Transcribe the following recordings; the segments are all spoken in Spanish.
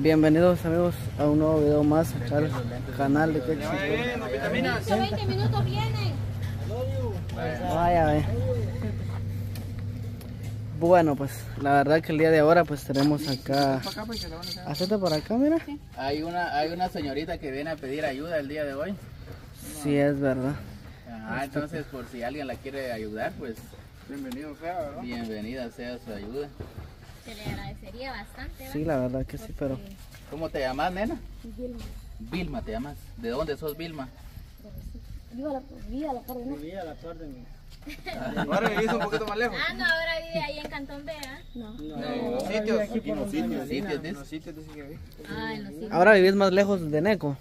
Bienvenidos amigos a un nuevo video más acá al canal de Quechi. 20 minutos vienen. Vaya, ve. Bueno, pues la verdad que el día de ahora pues tenemos acá... Hacete por acá, mira. Hay una, hay una señorita que viene a pedir ayuda el día de hoy. Sí, es verdad. Ajá, entonces por si alguien la quiere ayudar, pues bienvenido sea, ¿verdad? Bienvenida sea su ayuda. Se le agradecería bastante. ¿va? Sí, la verdad que sí, pero... ¿Cómo te llamas, nena? Vilma te llamas. ¿De dónde sos Vilma? Viva la, viva la tarde, ¿no? Ahora vivís un poquito más lejos. Ah, no, ahora vive ahí en Cantón B, ¿ah? No. Los sitios. Aquí los sitios. Sitios, dice. Los sitios dicen que viví. Ah, en los sitios. Ahora vivís más lejos de Neco.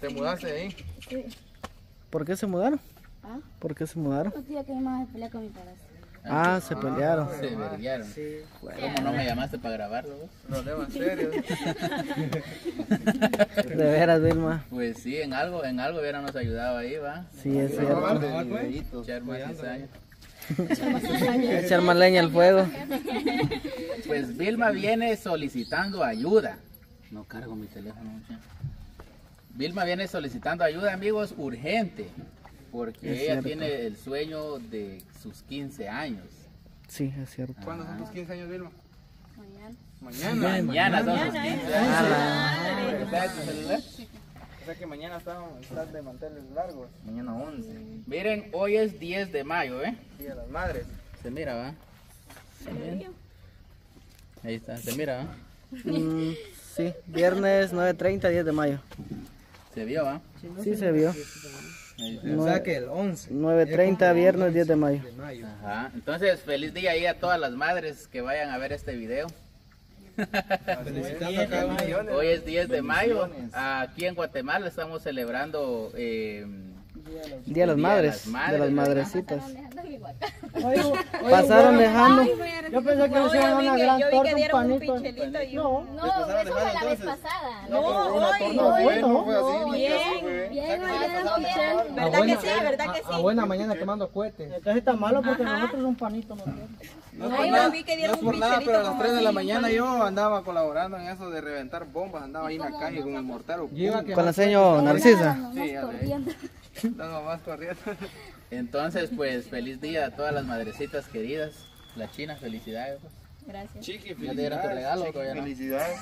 ¿Te mudaste de ahí? ¿Por qué se mudaron? ¿Ah? ¿Por qué se mudaron? Un día que mi mamá se pelea con mi padrastro. Ah, se pelearon. Se verguearon. ¿Cómo no me llamaste para grabarlo? vos? Problemas serios. De veras, Vilma. Pues sí, en algo, en algo hubiéramos ayudado ahí, ¿va? Sí, es cierto. Echar más cizaña. Echar más leña al fuego. Pues Vilma viene solicitando ayuda. No cargo mi teléfono. muchacho. Vilma viene solicitando ayuda, amigos, urgente. Porque Es ella cierto. tiene el sueño de sus 15 años. Sí, es cierto. ¿Cuándo son tus 15 años, Vilma? Mañana. Mañana. Mañana son sus 15 años. ¿Está en tu celular? O sea que mañana están de manteles largos. Mañana 11. Miren, hoy es 10 de mayo, ¿eh? Día de las madres. Se mira, ¿va? Ahí está, se mira, ¿va? Mm, sí, viernes 9.30, 10 de mayo. Se vio, ¿va? Sí, se vio. O sea que el 11 9.30, viernes 10 de mayo. de mayo. Ajá. Entonces, feliz día ahí a todas las madres que vayan a ver este video. Hoy es 10 de mayo. Aquí en Guatemala estamos celebrando eh, Día de las Día madres, de las de las madres. madrecitas. Pasaron dejando. Yo pensé que a una gran torta, un panito. No, No, eso fue la vez pasada. no, hoy. No, fue, no fue así. Bien. Bien, bien, ¿Verdad que sí? ¿Verdad que sí? A buena mañana quemando cohetes. Entonces está malo porque nosotros un panito. No es por nada, no es por nada, pero a las 3 de la mañana yo andaba colaborando en eso de reventar bombas, andaba ahí en la calle con el mortero. Con la seño Narcisa. Sí, ya ve. Andaba más corriendo. Entonces, pues feliz día a todas las madrecitas queridas. La China, felicidades. Gracias. Chiqui, ¿Ya te dieron tu regalo todavía no? Felicidades.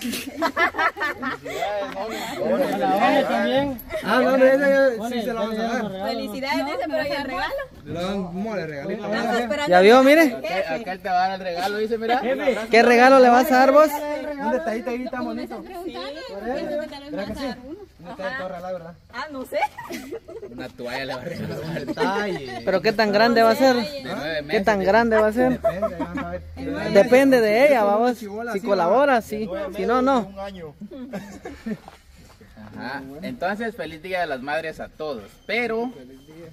también. Ah, no, no, ese sí se lo vamos a dar. Felicidades, dice, pero ¿y el regalo? Le un mole, regalito. ¿Ya vio, mire? Acá, acá él te va a dar el regalo, dice, mira. ¿Qué regalo le vas a dar vos? Un detallito ahí tan bonito. ¿Verdad que sí? Ah, no sé. Una toalla le va a regalar. Un detalle. ¿Pero qué tan grande va a ser? ¿Qué tan grande va a ser? Depende, vamos a ver. Depende de ella, vamos. Si colabora, sí. Si no, no. Ajá. Entonces, feliz día de las madres a todos. Pero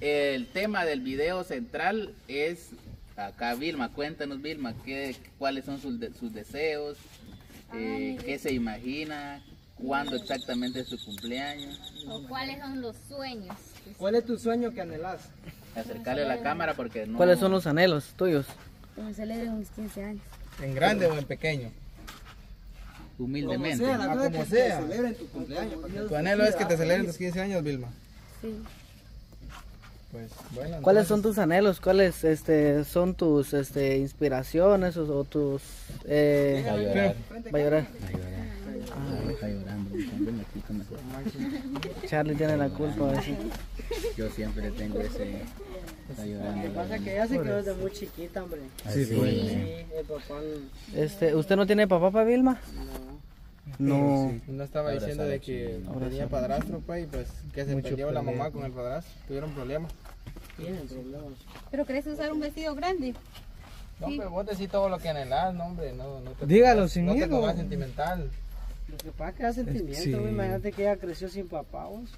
el tema del video central es acá Vilma, cuéntanos Vilma, ¿qué, cuáles son sus, de- sus deseos, Eh, qué se imagina, cuándo exactamente es su cumpleaños. ¿O cuáles son los sueños? ¿Cuál es tu sueño que anhelas? Acercarle a la cámara porque no. ¿Cuáles son los anhelos tuyos? Que me celebren mis 15 años. ¿En grande o en pequeño? Humildemente. Ah, como sea. Tu anhelo es que te celebren tus 15 años, Vilma. Sí. Pues bueno. ¿Cuáles son tus anhelos? ¿Cuáles este, son tus este, inspiraciones o, o tus... Eh, Va a llorar. va a llorar. Ah, está llorando. aquí. Charlie tiene la culpa. de eso. Yo siempre tengo ese. Está llorando. Pasa que ella se quedó desde muy chiquita, hombre. Sí, Sí, el papá Este, ¿Usted no tiene papá para Vilma? No. No estaba Ahora diciendo sabe de que Ahora tenía padrastro, pues, y pues que se Mucho peleó la mamá con el padrastro. Tuvieron problemas. tienen problemas. ¿Pero querés usar un vestido grande? No, pero vos decís todo lo que anhelás, no, hombre. No, no te Dígalo pongas- sin No te miedo. pongas sentimental. Lo que pasa es que da sentimiento, güey. Imagínate que ella creció sin papá, vos.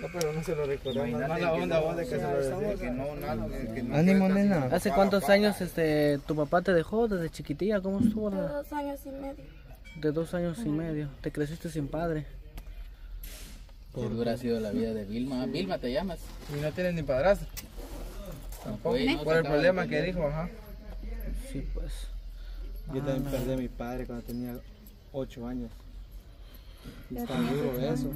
No, pero no se lo recordamos. Mala onda vos de que se lo decía, que no, nada, que no Ánimo, nena. ¿Hace cuántos años este, tu papá te dejó desde chiquitilla? ¿Cómo estuvo? la- Dos años y medio. De dos años y medio. Te creciste sin padre. Qué dura ha sido la vida de Vilma. Vilma, ¿te llamas? Y no tienes ni padrastro. Tampoco. Oye, no Por el problema de que dijo, ajá. Sí, pues. Yo también perdí a mi padre cuando tenía 8 años. Está duro eso.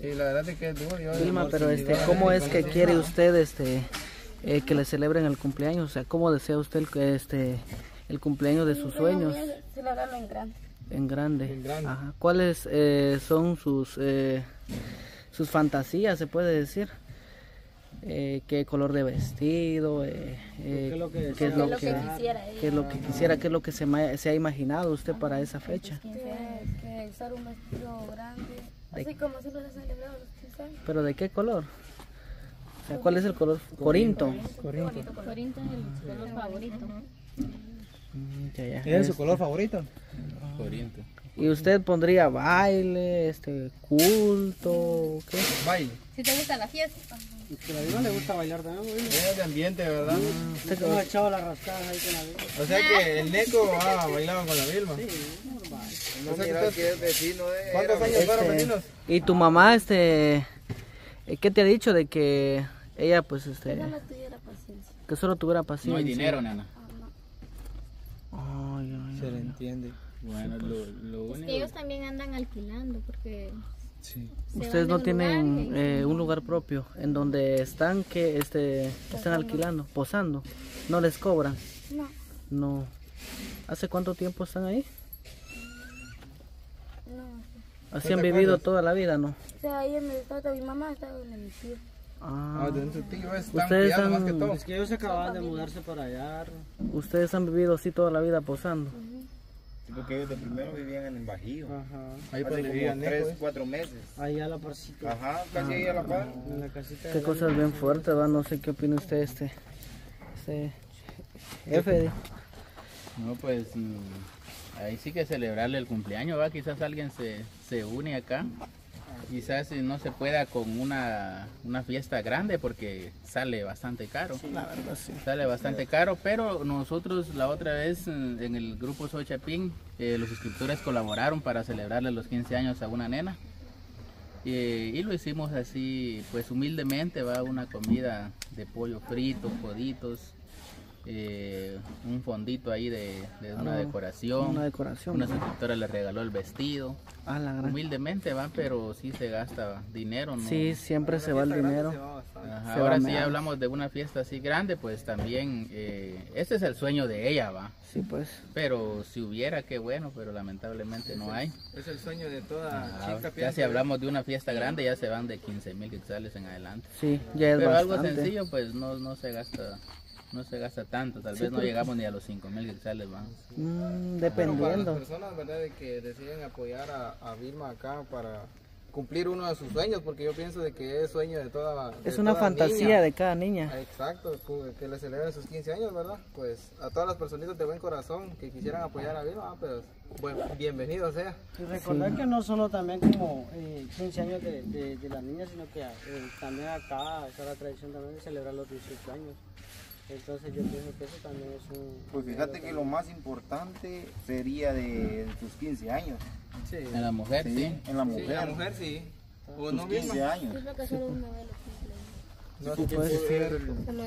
Sí, la verdad es que es duro. Yo, Vilma, pero este, ¿cómo es que quiere usted este eh, que le celebren el cumpleaños? O sea, ¿cómo desea usted el, que, este el cumpleaños de sus sueños Celebrarlo en grande. en grande? En grande. Ajá. ¿Cuáles eh, son sus eh, sus fantasías, se puede decir? Eh, ¿Qué color de vestido? Eh, eh, ¿Qué es lo que ¿qué es lo que qué es lo que quisiera? ¿Qué es lo que se, ma- se ha imaginado usted para esa fecha? Que, que usar un vestido grande. Así como siempre se celebrado los 15 años. ¿Pero de qué color? O sea, ¿cuál es el color? Corinto. Corinto es el color favorito. Mm. ¿Es su color favorito? Corriente. ¿Y usted pondría baile, este, culto, qué? Baile. Si te gusta la fiesta. Y que a la Vilma le gusta bailar también, güey. Es de ambiente, ¿verdad? Usted como ha echado las rascadas ahí con la Vilma. O sea que el Neco ah, bailaba con la Vilma. No, mira que es vecino de... ¿Cuántos años fueron Este, vecinos? ¿Y tu mamá, este, eh, qué te ha dicho de que ella, pues, este, No tuviera paciencia. que solo tuviera paciencia? No hay dinero, nena. Ay, ay, Se le entiende. Bueno, lo, lo Es único... que ellos también andan alquilando porque Sí. Ustedes no lugar tienen y- eh, un lugar propio en donde están, que, este, están alquilando, posando. ¿No les cobran? No, No. ¿Hace cuánto tiempo están ahí? no. Así han vivido toda la vida, ¿no? O sea, ahí en el estado mi mamá estaba en mi tío. Ah, Ah, de su tío es tan Ustedes criado más que han- todo. Es que ellos acababan de mudarse para allá. ustedes han vivido así toda la vida posando. Porque ellos de primero vivían en el Bajío. Ajá. Ahí Hace pues como vivía Neco. tres, ¿eh? cuatro meses. Ahí a la parcita. Ajá, casi ahí a la par. En la casita Qué cosas bien fuertes, va. No sé qué opina usted, este, este de- No, pues mm, ahí sí que celebrarle el cumpleaños, va. Quizás alguien se, se une acá. Quizás eh, no se pueda con una, una fiesta grande porque sale bastante caro. La verdad, sí. Sale bastante caro, pero nosotros la otra vez en, en el grupo Soy Chapín, eh, los suscriptores colaboraron para celebrarle los 15 años a una nena. Eh, y lo hicimos así, pues humildemente, va una comida de pollo frito, coditos, eh, un fondito ahí de, de una decoración. Una decoración. Una suscriptora le regaló el vestido. Ah, la gran. Humildemente va, pero sí se gasta dinero, ¿no? Sí, siempre se va el dinero. Ajá, ahora va sí meando. hablamos de una fiesta así grande, pues también, eh, este es el sueño de ella, va. Sí, pues. Pero si hubiera, qué bueno, pero lamentablemente no hay. Es el sueño de toda chica. ya si yo. hablamos de una fiesta grande, ya se van de 15 mil quetzales en adelante. Sí, ya es Pero algo sencillo, pues no, no se gasta no se gasta tanto, tal vez no llegamos ni a los 5 mil quetzales, va. Mm, Pero para las dependiendo. personas, ¿verdad? De que deciden apoyar a, a Vilma acá para cumplir uno de sus sueños, porque yo pienso de que es sueño de toda de Es una toda fantasía niña. de cada niña. Exacto, que le celebren sus 15 años, ¿verdad? Pues a todas las personitas de buen corazón que quisieran apoyar a Vilma, pues buen- bienvenido sea. Y recordar que no solo también como eh, 15 años de, de, de las niñas, sino que eh, también acá está la tradición también de celebrar los 18 años. Entonces yo pienso que eso también es un... Pues fíjate que lo más importante sería de tus 15 años. Sí. En la mujer, sí. En la Sí, mujer. la mujer sí. O Tus no 15 misma. años. Solo. No sé puedes es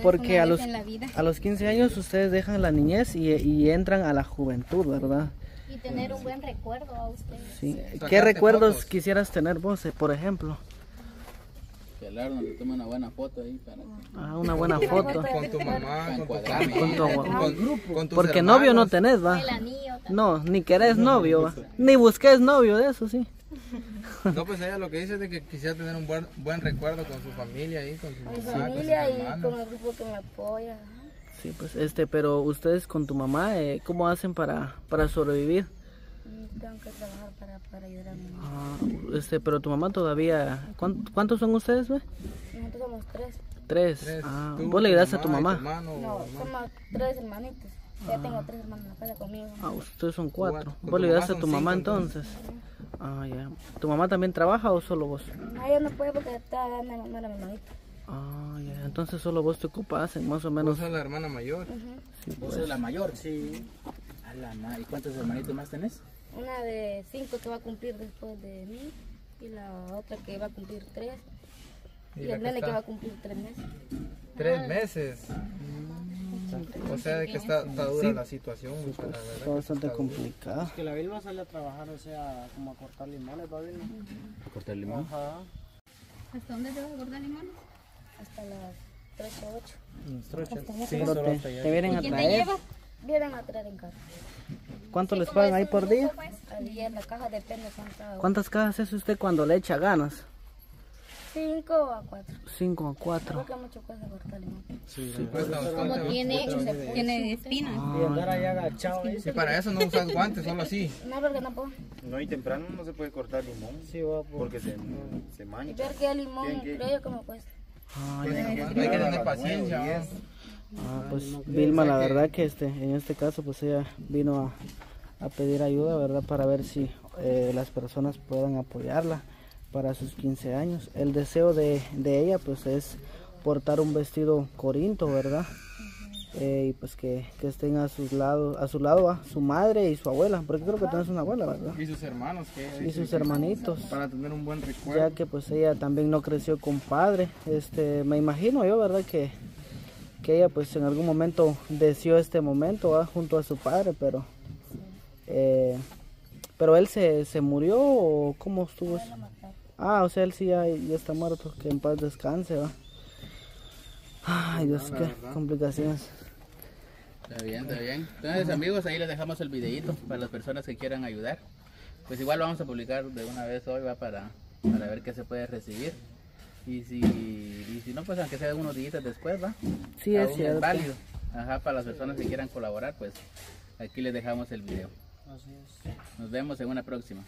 Porque a los, en la vida. a los 15 años ustedes dejan la niñez y, y entran a la juventud, ¿verdad? Y tener un buen recuerdo a ustedes. Sí. ¿Qué recuerdos fotos. quisieras tener vos, eh, por ejemplo? Que el Arnold le tome una buena foto ahí para. Ah, una buena foto. con tu mamá, con tu. Con tu con, con, con Porque novio no hermanos. tenés, va. El anillo. No, ni querés novio, va. Ni busques novio de eso, sí. No, pues ella lo que dice es de que quisiera tener un buen, buen recuerdo con su familia ahí, con su Con mamá, con sus familia y hermanos. con el grupo que me apoya. Sí, pues este, pero ustedes con tu mamá, eh, ¿cómo hacen para, para sobrevivir? Tengo que trabajar para, para ayudar a mi mamá. Ah, este, pero tu mamá todavía, ¿cuán- ¿cuántos son ustedes, ve? Nosotros somos tres. Tres. Tres. Ah, Tú, vos le ayudaste a tu mamá. hermano, No, hermana. somos tres hermanitos. Ya tengo tres hermanos en la casa conmigo. Ah, ustedes son cuatro. Con ¿Vos le tu mamá ayudaste a tu mamá cinco, entonces? Ah, ya. ¿Tu mamá también trabaja o solo vos? No, ella no puede porque está dando la mamá a mi hermanito. Ah, ya. Entonces solo vos te ocupas en más o Vos menos. sos la hermana mayor. Sí, ¿Vos pues. sos la mayor? Sí. A la ¿Y cuántos hermanitos más tenés? Una de cinco que va a cumplir después de mí. Y la otra que va a cumplir tres. Y Y, la el que nene que está- va a cumplir tres meses. Tres meses. O sea, de que está, está dura la situación. Sí, la pues, verdad está que bastante dura. complicado. Que la Vilma sale a trabajar, o sea, como a cortar limones, ¿va Vilma? cortar limón. Ajá. ¿Hasta dónde te vas a cortar limones? Hasta las 3 o 8. Sí, Pero solo te, te vienen a ¿Quién te traer. lleva? Vienen a traer en carro. ¿Cuánto les pagan ahí por día? Al día la caja depende cuánta. ¿Cuántas cajas hace usted cuando le echa ganas? 5 a 4. Cinco a cuatro. Porque mucho cuesta cortar limón. Sí, cuesta bastante. Como tiene, se tiene espinas. Y andar ahí agachado, ¿eh? Sí, para eso no usas guantes, solo así. No, porque no puedo. No, y temprano no se puede cortar limón Sí, va, pues. porque se, se Y mancha. ver que el limón, creo yo que me cuesta. Ah, Pues, hay que tener paciencia. Ah, pues Vilma, la verdad que este, en este caso, pues ella vino a, a pedir ayuda, ¿verdad? Para ver si eh, las personas puedan apoyarla para sus 15 años. El deseo de, de ella, pues es portar un vestido corinto, ¿verdad? Eh, y pues que, que estén a sus lados, a su lado, ¿va? su madre y su abuela, porque creo que tienes una abuela, ¿verdad? Y sus hermanos, que Y sus hermanitos. para tener un buen recuerdo. ya que pues ella también no creció con padre este me imagino yo verdad que que ella pues en algún momento deseó este momento ¿va? junto a su padre pero eh, pero él se, se murió o cómo estuvo eso? ah o sea él sí ya, ya está muerto que en paz descanse va ay Dios qué complicaciones Está bien, está bien. Entonces, amigos, ahí les dejamos el videito para las personas que quieran ayudar. Pues igual lo vamos a publicar de una vez hoy, va para, para ver qué se puede recibir. Y si, y si no, pues aunque sea unos días después, va. sí es válido. Ajá, para las personas que quieran colaborar, pues aquí les dejamos el video. Así es. Nos vemos en una próxima.